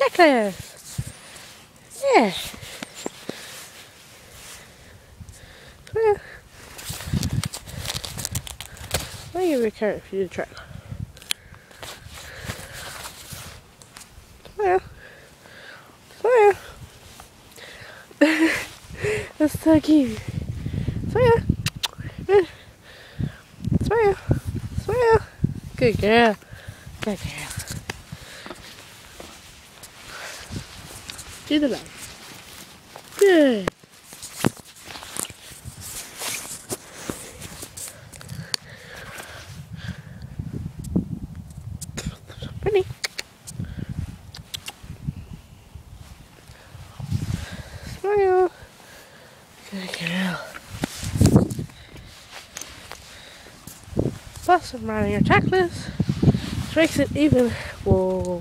necklace. Yeah. Why you a carrot for you to try? Smile. Smile. That's so cute. Smile. Smile. Smile. Good girl. Good girl. Do the light. Good. Bunny. Smile. Good girl. Plus, I'm running your checklist, which makes it even whoa.